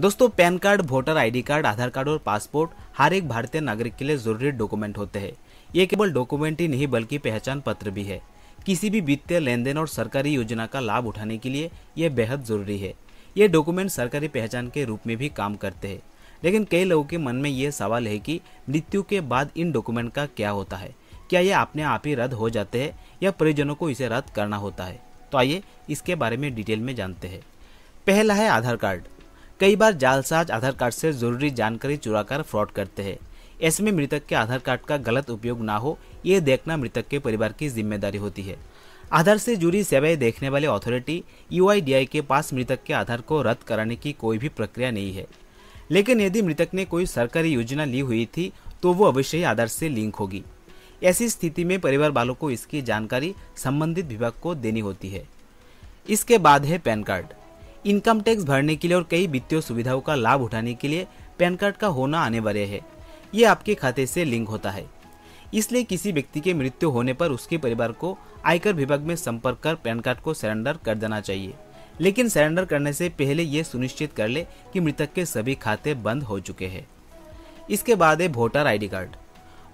दोस्तों, PAN card, voter ID card, Aadhaar card और passport हर एक भारतीय नागरिक के लिए ज़रूरी डॉक्यूमेंट होते हैं। ये केवल डॉक्यूमेंट ही नहीं, बल्कि पहचान पत्र भी है। किसी भी वित्तीय लेन देन और सरकारी योजना का लाभ उठाने के लिए यह बेहद ज़रूरी है। ये डॉक्यूमेंट सरकारी पहचान के रूप में भी काम करते हैं। लेकिन कई लोगों के मन में ये सवाल है कि मृत्यु के बाद इन डॉक्यूमेंट का क्या होता है? क्या ये अपने आप ही रद्द हो जाते हैं या परिजनों को इसे रद्द करना होता है? तो आइए इसके बारे में डिटेल में जानते हैं। पहला है आधार कार्ड। कई बार जालसाज आधार कार्ड से ज़रूरी जानकारी चुराकर फ्रॉड करते हैं। ऐसे में मृतक के आधार कार्ड का गलत उपयोग ना हो, ये देखना मृतक के परिवार की ज़िम्मेदारी होती है। आधार से जुड़ी सेवाएँ देखने वाले अथॉरिटी यू के पास मृतक के आधार को रद्द कराने की कोई भी प्रक्रिया नहीं है। लेकिन यदि मृतक ने कोई सरकारी योजना ली हुई थी तो वो अवश्य ही आधार से लिंक होगी। ऐसी स्थिति में परिवार वालों को इसकी जानकारी संबंधित विभाग को देनी होती है। इसके बाद है पैन कार्ड। इनकम टैक्स भरने के लिए और कई वित्तीय सुविधाओं का लाभ उठाने के लिए पैन कार्ड का होना अनिवार्य है। ये आपके खाते से लिंक होता है। इसलिए किसी व्यक्ति के मृत्यु होने पर उसके परिवार को आयकर विभाग में संपर्क कर पैन कार्ड को सरेंडर कर देना चाहिए। लेकिन सरेंडर करने से पहले ये सुनिश्चित कर ले कि मृतक के सभी खाते बंद हो चुके हैं। इसके बाद है वोटर आईडी कार्ड।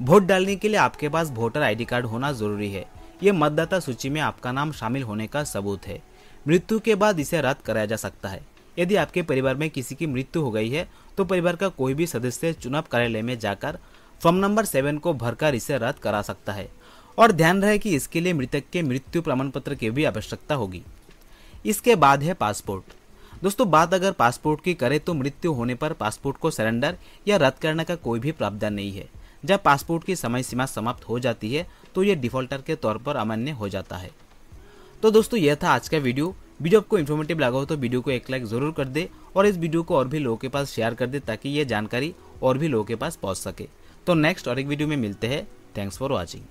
वोट डालने के लिए आपके पास वोटर आईडी कार्ड होना ज़रूरी है। ये मतदाता सूची में आपका नाम शामिल होने का सबूत है। मृत्यु के बाद इसे रद्द कराया जा सकता है। यदि आपके परिवार में किसी की मृत्यु हो गई है तो परिवार का कोई भी सदस्य चुनाव कार्यालय में जाकर फॉर्म नंबर सेवन को भरकर इसे रद्द करा सकता है। और ध्यान रहे कि इसके लिए मृतक के मृत्यु प्रमाण पत्र की भी आवश्यकता होगी। इसके बाद है पासपोर्ट। दोस्तों, बात अगर पासपोर्ट की करें तो मृत्यु होने पर पासपोर्ट को सरेंडर या रद्द करने का कोई भी प्रावधान नहीं है। जब पासपोर्ट की समय सीमा समाप्त हो जाती है तो ये डिफॉल्टर के तौर पर अमान्य हो जाता है। तो दोस्तों, यह था आज का वीडियो। वीडियो आपको इन्फॉर्मेटिव लगा हो तो वीडियो को एक लाइक ज़रूर कर दे और इस वीडियो को और भी लोगों के पास शेयर कर दे ताकि ये जानकारी और भी लोगों के पास पहुँच सके। तो नेक्स्ट और एक वीडियो में मिलते हैं। Thanks for watching